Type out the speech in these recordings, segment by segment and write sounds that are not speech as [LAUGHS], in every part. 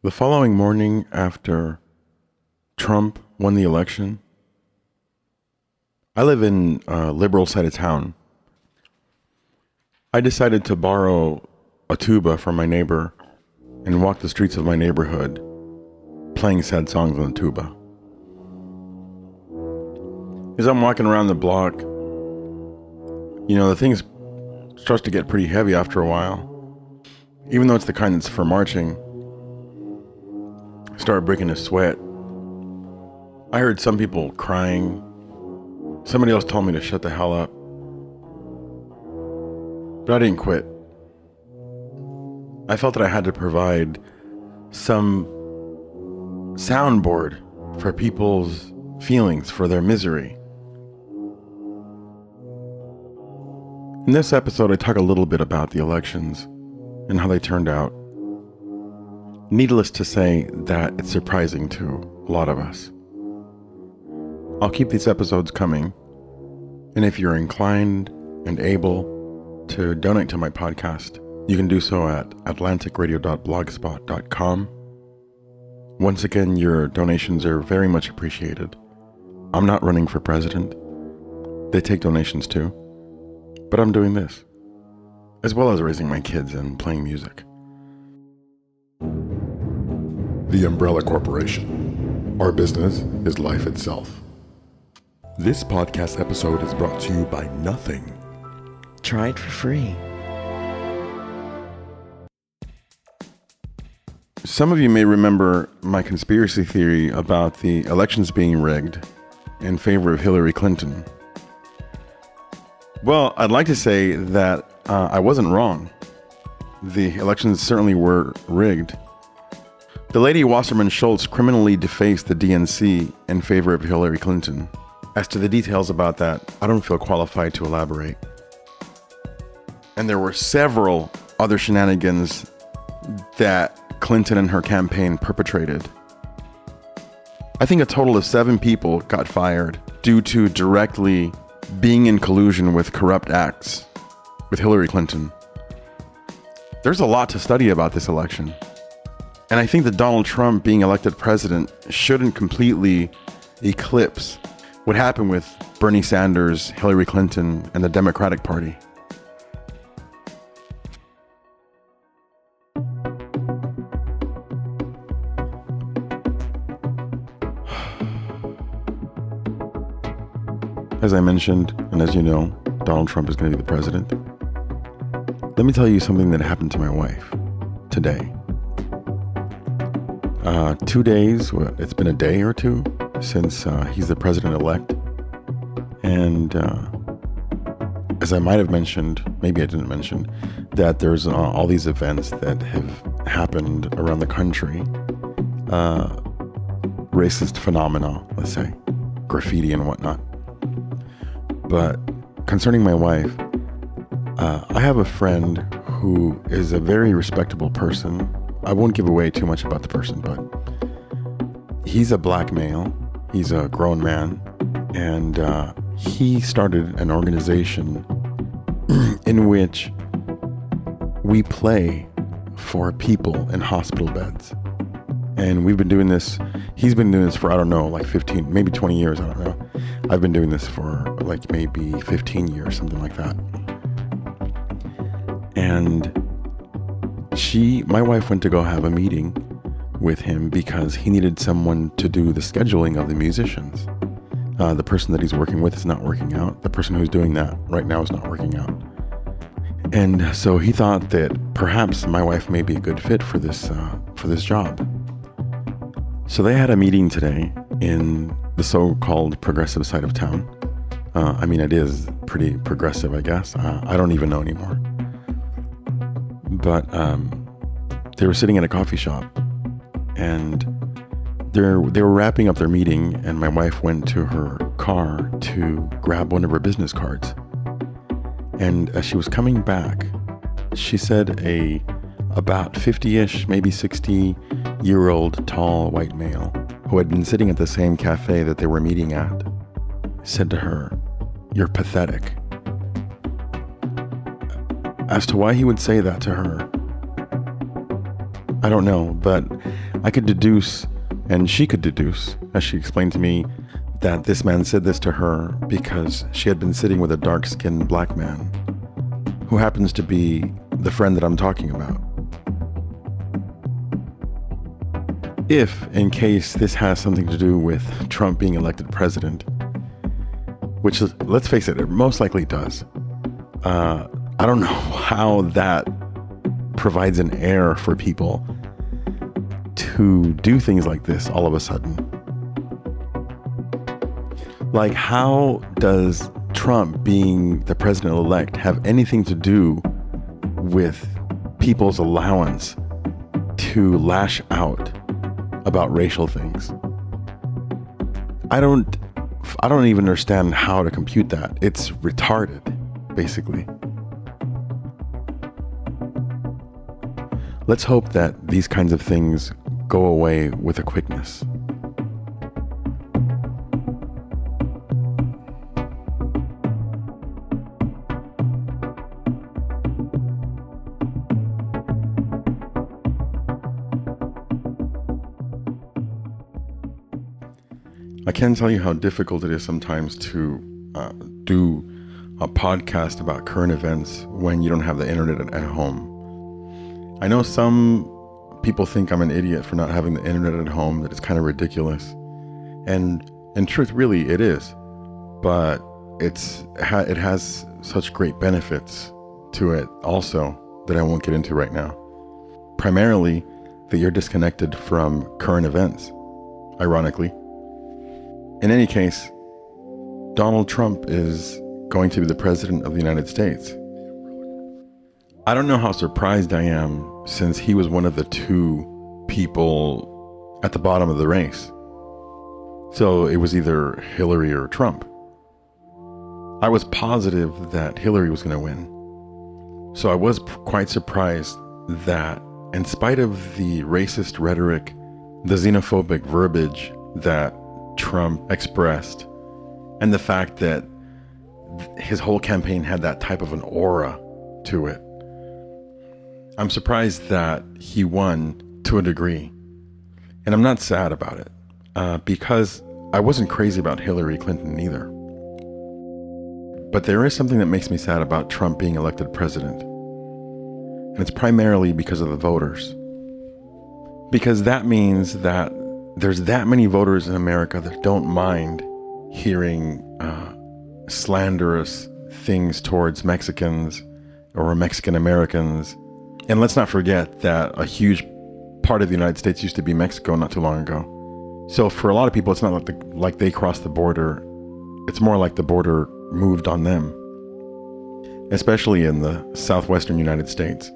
The following morning, after Trump won the election, I live in a liberal side of town. I decided to borrow a tuba from my neighbor and walk the streets of my neighborhood playing sad songs on the tuba. As I'm walking around the block, you know, the thing starts to get pretty heavy after a while. Even though it's the kind that's for marching, I started breaking a sweat. I heard some people crying. Somebody else told me to shut the hell up. But I didn't quit. I felt that I had to provide some soundboard for people's feelings, for their misery. In this episode, I talk a little bit about the elections and how they turned out. Needless to say that it's surprising to a lot of us. I'll keep these episodes coming, and if you're inclined and able to donate to my podcast, you can do so at atlanticradio.blogspot.com. Once again, your donations are very much appreciated. I'm not running for president. They take donations too. But I'm doing this, as well as raising my kids and playing music. The Umbrella Corporation. Our business is life itself. This podcast episode is brought to you by nothing. Try it for free. Some of you may remember my conspiracy theory about the elections being rigged in favor of Hillary Clinton. Well, I'd like to say that uh, I wasn't wrong. The elections certainly were rigged. The lady Wasserman Schultz criminally defaced the DNC in favor of Hillary Clinton. As to the details about that, I don't feel qualified to elaborate. And there were several other shenanigans that Clinton and her campaign perpetrated. I think a total of seven people got fired due to directly being in collusion with corrupt acts with Hillary Clinton. There's a lot to study about this election. And I think that Donald Trump being elected president shouldn't completely eclipse what happened with Bernie Sanders, Hillary Clinton, and the Democratic Party. [SIGHS] As I mentioned, and as you know, Donald Trump is going to be the president. Let me tell you something that happened to my wife today. Uh, two days, it's been a day or two since uh, he's the president elect. And uh, as I might have mentioned, maybe I didn't mention, that there's uh, all these events that have happened around the country. Uh, racist phenomena, let's say, graffiti and whatnot. But concerning my wife, uh, I have a friend who is a very respectable person. I won't give away too much about the person, but he's a black male. He's a grown man. And uh, he started an organization [CLEARS THROAT] in which we play for people in hospital beds. And we've been doing this, he's been doing this for, I don't know, like 15, maybe 20 years, I don't know. I've been doing this for like maybe 15 years, something like that. And she, my wife went to go have a meeting with him because he needed someone to do the scheduling of the musicians. Uh, the person that he's working with is not working out. The person who's doing that right now is not working out. And so he thought that perhaps my wife may be a good fit for this uh, for this job. So they had a meeting today in the so-called progressive side of town. Uh, I mean, it is pretty progressive, I guess. Uh, I don't even know anymore. But um, they were sitting at a coffee shop, and they they were wrapping up their meeting, and my wife went to her car to grab one of her business cards. And as she was coming back, she said a about 50-ish, maybe 60 year old tall white male who had been sitting at the same cafe that they were meeting at said to her, You're pathetic. As to why he would say that to her, I don't know, but I could deduce, and she could deduce, as she explained to me, that this man said this to her because she had been sitting with a dark skinned black man who happens to be the friend that I'm talking about. If, in case this has something to do with Trump being elected president, which let's face it, it most likely does. Uh, I don't know how that provides an air for people to do things like this all of a sudden. Like, how does Trump being the president elect have anything to do with people's allowance to lash out about racial things? I don't I don't even understand how to compute that. It's retarded, basically. Let's hope that these kinds of things go away with a quickness. I can tell you how difficult it is sometimes to uh, do a podcast about current events when you don't have the internet at home. I know some people think I'm an idiot for not having the internet at home, that it's kind of ridiculous. And in truth, really, it is. But it's it has such great benefits to it also that I won't get into right now. Primarily, that you're disconnected from current events, ironically. In any case, Donald Trump is going to be the president of the United States. I don't know how surprised I am since he was one of the two people at the bottom of the race. So it was either Hillary or Trump. I was positive that Hillary was going to win. So I was quite surprised that, in spite of the racist rhetoric, the xenophobic verbiage that Trump expressed, and the fact that his whole campaign had that type of an aura to it. I'm surprised that he won to a degree. And I'm not sad about it uh, because I wasn't crazy about Hillary Clinton either. But there is something that makes me sad about Trump being elected president. And it's primarily because of the voters. Because that means that there's that many voters in America that don't mind hearing uh, slanderous things towards Mexicans or Mexican Americans. And let's not forget that a huge part of the United States used to be Mexico not too long ago. So for a lot of people, it's not like, the, like they crossed the border. It's more like the border moved on them, especially in the southwestern United States.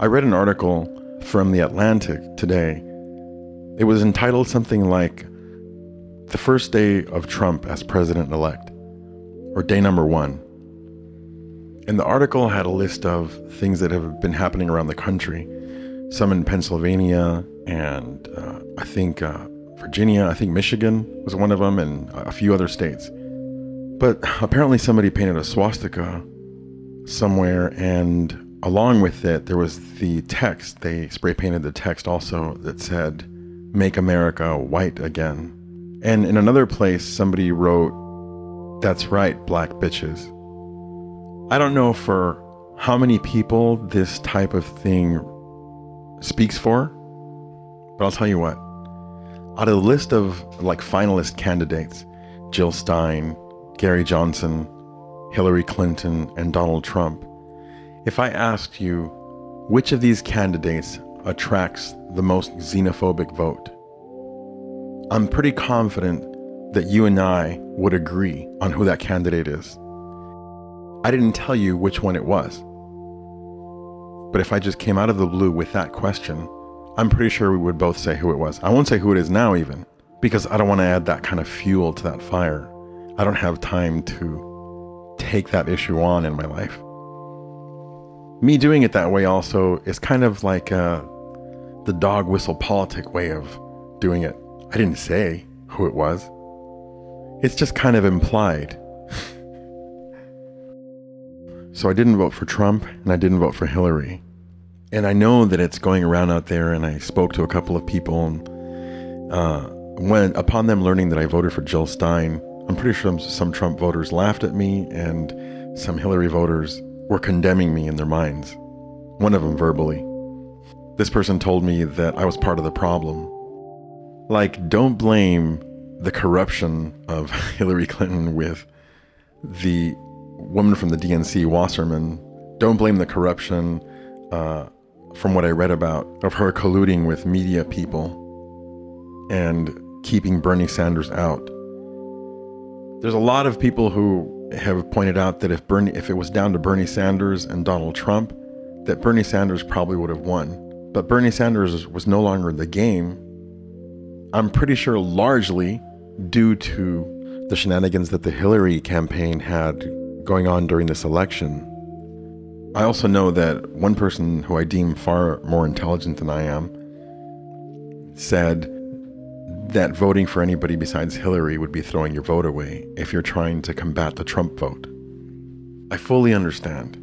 I read an article from The Atlantic today it was entitled something like The First Day of Trump as President elect, or Day Number One. And the article had a list of things that have been happening around the country, some in Pennsylvania and uh, I think uh, Virginia, I think Michigan was one of them, and a few other states. But apparently, somebody painted a swastika somewhere, and along with it, there was the text. They spray painted the text also that said, Make America White Again. And in another place, somebody wrote, That's right, black bitches. I don't know for how many people this type of thing speaks for, but I'll tell you what. Out of the list of like finalist candidates, Jill Stein, Gary Johnson, Hillary Clinton, and Donald Trump, if I asked you which of these candidates attracts the most xenophobic vote. I'm pretty confident that you and I would agree on who that candidate is. I didn't tell you which one it was. But if I just came out of the blue with that question, I'm pretty sure we would both say who it was. I won't say who it is now, even, because I don't want to add that kind of fuel to that fire. I don't have time to take that issue on in my life. Me doing it that way also is kind of like uh, the dog whistle politic way of doing it. I didn't say who it was. It's just kind of implied. [LAUGHS] so I didn't vote for Trump and I didn't vote for Hillary. And I know that it's going around out there, and I spoke to a couple of people. And uh, when, upon them learning that I voted for Jill Stein, I'm pretty sure some Trump voters laughed at me, and some Hillary voters were condemning me in their minds, one of them verbally. This person told me that I was part of the problem. Like, don't blame the corruption of [LAUGHS] Hillary Clinton with the woman from the DNC, Wasserman. Don't blame the corruption, uh, from what I read about, of her colluding with media people and keeping Bernie Sanders out. There's a lot of people who have pointed out that if Bernie, if it was down to Bernie Sanders and Donald Trump, that Bernie Sanders probably would have won. But Bernie Sanders was no longer in the game. I'm pretty sure largely due to the shenanigans that the Hillary campaign had going on during this election. I also know that one person who I deem far more intelligent than I am said that voting for anybody besides Hillary would be throwing your vote away if you're trying to combat the Trump vote. I fully understand.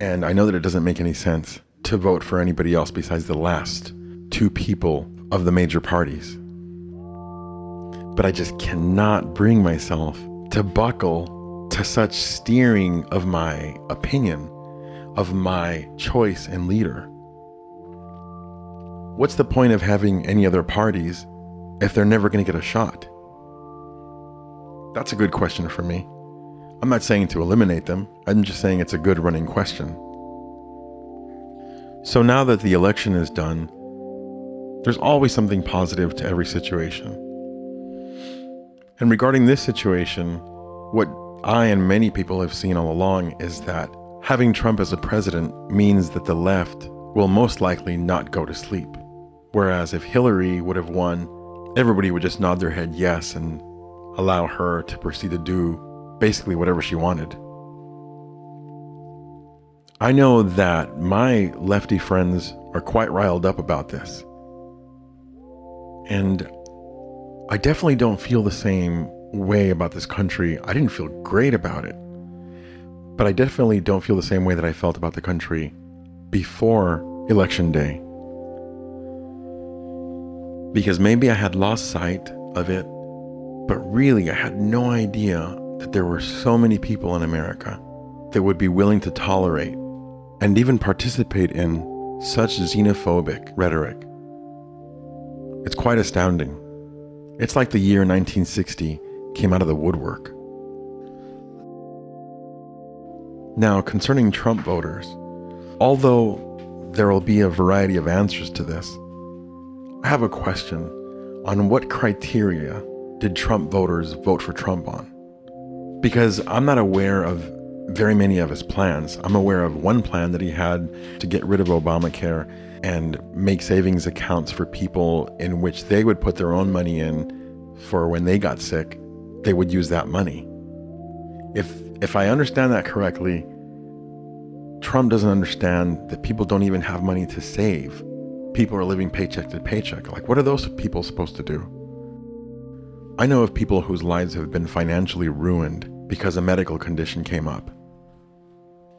And I know that it doesn't make any sense to vote for anybody else besides the last two people of the major parties. But I just cannot bring myself to buckle to such steering of my opinion, of my choice and leader. What's the point of having any other parties if they're never going to get a shot? That's a good question for me. I'm not saying to eliminate them, I'm just saying it's a good running question. So now that the election is done, there's always something positive to every situation. And regarding this situation, what I and many people have seen all along is that having Trump as a president means that the left will most likely not go to sleep. Whereas if Hillary would have won, everybody would just nod their head yes and allow her to proceed to do basically whatever she wanted. I know that my lefty friends are quite riled up about this. And I definitely don't feel the same way about this country. I didn't feel great about it. But I definitely don't feel the same way that I felt about the country before election day. Because maybe I had lost sight of it, but really I had no idea that there were so many people in America that would be willing to tolerate and even participate in such xenophobic rhetoric. It's quite astounding. It's like the year 1960 came out of the woodwork. Now, concerning Trump voters, although there will be a variety of answers to this, I have a question on what criteria did Trump voters vote for Trump on? Because I'm not aware of very many of his plans. I'm aware of one plan that he had to get rid of Obamacare and make savings accounts for people in which they would put their own money in for when they got sick, they would use that money. If if I understand that correctly, Trump doesn't understand that people don't even have money to save. People are living paycheck to paycheck. Like what are those people supposed to do? I know of people whose lives have been financially ruined because a medical condition came up.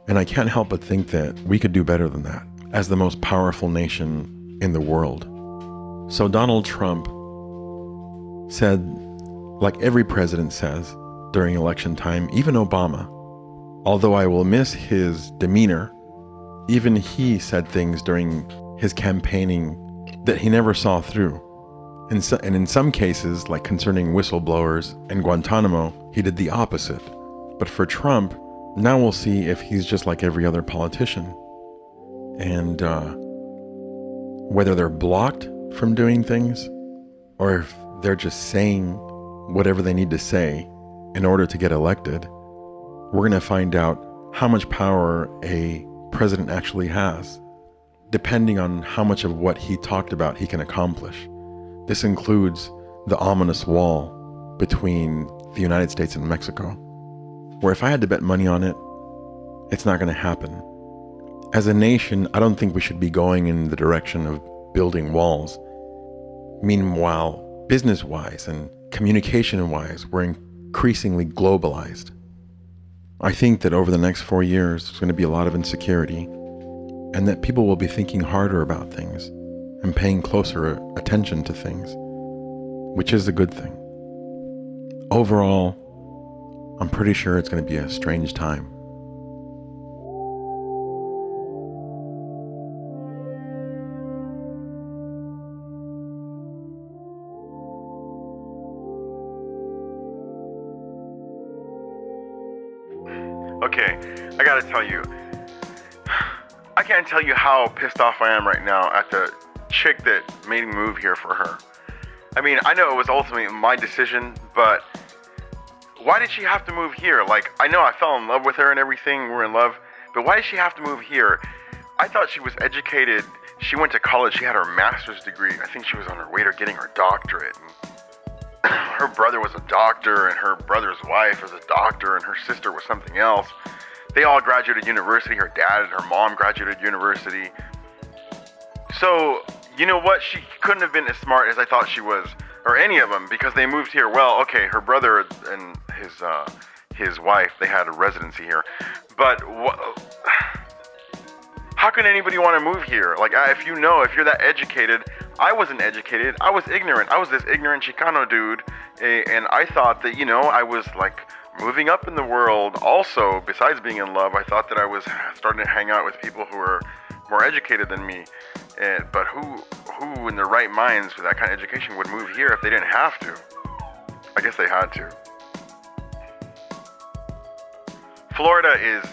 And I can't help but think that we could do better than that as the most powerful nation in the world. So Donald Trump said, like every president says during election time, even Obama, although I will miss his demeanor, even he said things during his campaigning that he never saw through. And, so, and in some cases, like concerning whistleblowers and Guantanamo, he did the opposite. But for Trump, now we'll see if he's just like every other politician. And uh, whether they're blocked from doing things or if they're just saying whatever they need to say in order to get elected, we're going to find out how much power a president actually has, depending on how much of what he talked about he can accomplish. This includes the ominous wall between the United States and Mexico, where if I had to bet money on it, it's not going to happen. As a nation, I don't think we should be going in the direction of building walls. Meanwhile, business wise and communication wise, we're increasingly globalized. I think that over the next four years, there's going to be a lot of insecurity. and that people will be thinking harder about things and paying closer attention to things, which is a good thing. Overall, I'm pretty sure it's going to be a strange time. Okay, I gotta tell you, I can't tell you how pissed off I am right now at the chick that made me move here for her. I mean, I know it was ultimately my decision, but why did she have to move here? Like, I know I fell in love with her and everything, we're in love, but why did she have to move here? I thought she was educated. She went to college, she had her master's degree. I think she was on her way to getting her doctorate. And her brother was a doctor, and her brother's wife was a doctor, and her sister was something else. They all graduated university. Her dad and her mom graduated university. So, you know what? She couldn't have been as smart as I thought she was, or any of them, because they moved here. Well, okay, her brother and his uh, his wife they had a residency here, but wh- how can anybody want to move here? Like, if you know, if you're that educated, I wasn't educated. I was ignorant. I was this ignorant Chicano dude, eh, and I thought that you know I was like moving up in the world. Also, besides being in love, I thought that I was [SIGHS] starting to hang out with people who were more educated than me. And but who who in their right minds with that kind of education would move here if they didn't have to? I guess they had to. Florida is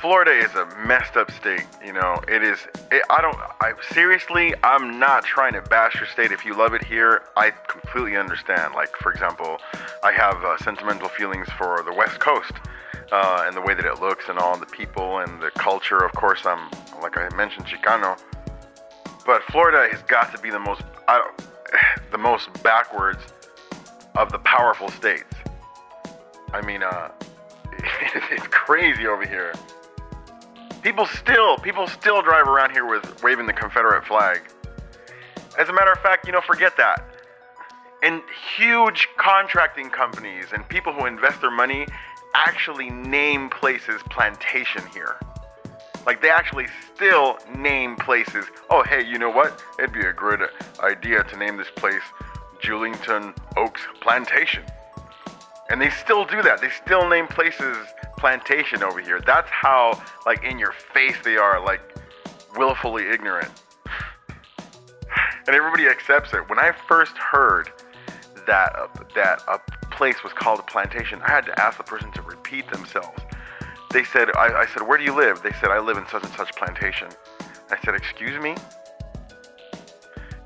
Florida is a messed up state. You know, it is. It, I don't. I seriously, I'm not trying to bash your state. If you love it here, I completely understand. Like, for example, I have uh, sentimental feelings for the West Coast uh, and the way that it looks and all the people and the culture. Of course, I'm like I mentioned, Chicano. But Florida has got to be the most, I don't, [SIGHS] the most backwards of the powerful states. I mean, uh, [LAUGHS] it's crazy over here. People still, people still drive around here with waving the Confederate flag. As a matter of fact, you know, forget that. And huge contracting companies and people who invest their money actually name places plantation here. Like they actually still name places. Oh, hey, you know what? It'd be a good idea to name this place Julington Oaks Plantation. And they still do that. They still name places plantation over here. That's how like in your face they are, like willfully ignorant. And everybody accepts it. When I first heard that uh, that a place was called a plantation, I had to ask the person to repeat themselves. They said, I, I said, where do you live? They said, I live in such and such plantation. I said, excuse me?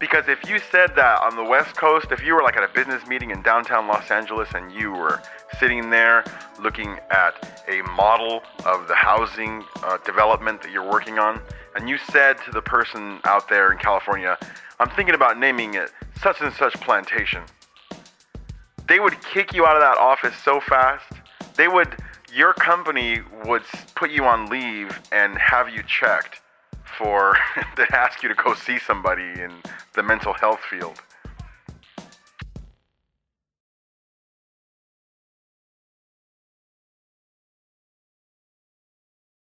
Because if you said that on the West Coast, if you were like at a business meeting in downtown Los Angeles and you were sitting there looking at a model of the housing uh, development that you're working on, and you said to the person out there in California, I'm thinking about naming it such and such plantation, they would kick you out of that office so fast. They would, your company would put you on leave and have you checked for, [LAUGHS] to ask you to go see somebody in the mental health field.